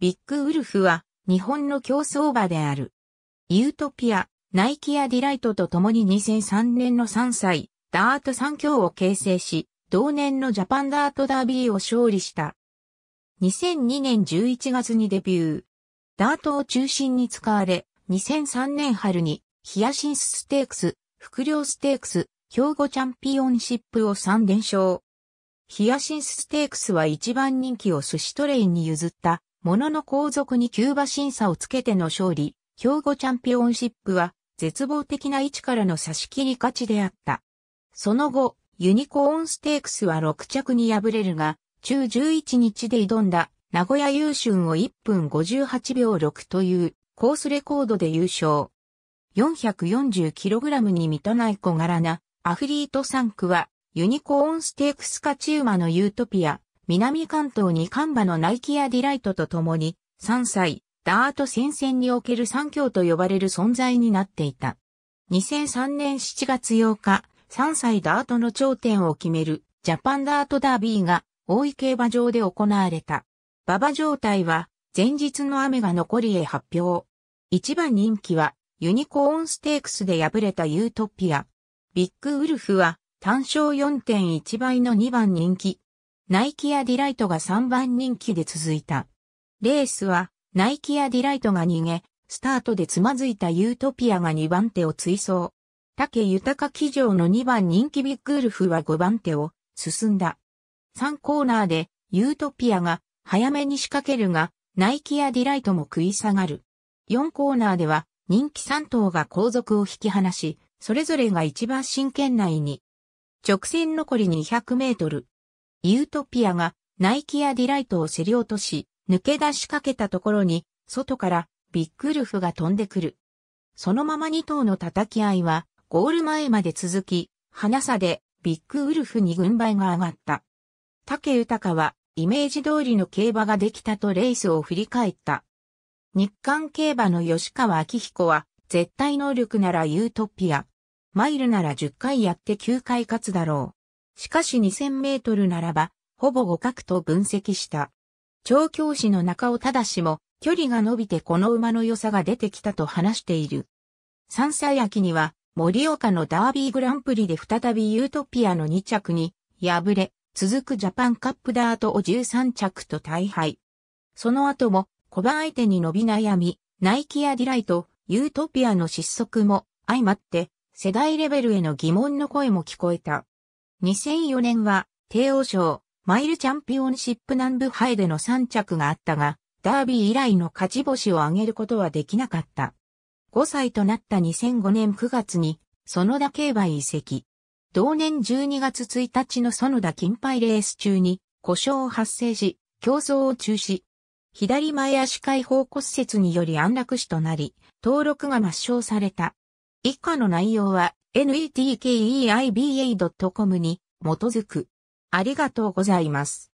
ビッグウルフは日本の競走馬である。ユートピア、ナイキアディライトと共に2003年の3歳、ダート3強を形成し、同年のジャパンダートダービーを勝利した。2002年11月にデビュー。ダートを中心に使われ、2003年春にヒヤシンスステークス、伏竜ステークス、兵庫チャンピオンシップを3連勝。ヒヤシンスステークスは一番人気を寿司トレインに譲ったものの後続にキューバ審査をつけての勝利。兵庫チャンピオンシップは絶望的な位置からの差し切り勝ちであった。その後、ユニコーンステークスは6着に敗れるが、中11日で挑んだ名古屋優春を1分58秒6というコースレコードで優勝。440kg に満たない小柄なアフリート3区はユニコーンステークス勝ち馬のユートピア、南関東二冠馬のナイキアディライトと共に3歳、ダート戦線における三強と呼ばれる存在になっていた。2003年7月8日、3歳ダートの頂点を決めるジャパンダートダービーが大井競馬場で行われた。馬場状態は前日の雨が残りへ発表。一番人気はユニコーンステークスで敗れたユートピア。ビッグウルフは単勝4.1倍の2番人気。ナイキアディライトが3番人気で続いた。レースはナイキアディライトが逃げ、スタートでつまずいたユートピアが2番手を追走。武豊騎乗の2番人気ビッグウルフは5番手を進んだ。3コーナーでユートピアが早めに仕掛けるが、ナイキアディライトも食い下がる。4コーナーでは人気3頭が後続を引き離し、それぞれが一馬身圏内に。直線残り200メートル。ユートピアがナイキアディライトを競り落とし、抜け出しかけたところに、外からビッグウルフが飛んでくる。そのまま2頭の叩き合いは、ゴール前まで続き、ハナ差でビッグウルフに軍配が上がった。武豊はイメージ通りの競馬ができたとレースを振り返った。日韓競馬の吉川明彦は絶対能力ならユートピア。マイルなら10回やって9回勝つだろう。しかし2000メートルならばほぼ互角と分析した。調教師の中尾忠も距離が伸びてこの馬の良さが出てきたと話している。3歳秋には森岡のダービーグランプリで再びユートピアの2着に敗れ、続くジャパンカップダートを13着と大敗。その後も古馬相手に伸び悩み、ナイキアディライト、ユートピアの失速も相まって世代レベルへの疑問の声も聞こえた。2004年は帝王賞、マイルチャンピオンシップ南部杯での3着があったが、ダービー以来の勝ち星を挙げることはできなかった。5歳となった2005年9月に、園田競馬移籍。同年12月1日の園田金杯レース中に故障を発生し、競走を中止。左前足解放骨折により安楽死となり、登録が抹消された。以下の内容は netkeiba.com に基づく。ありがとうございます。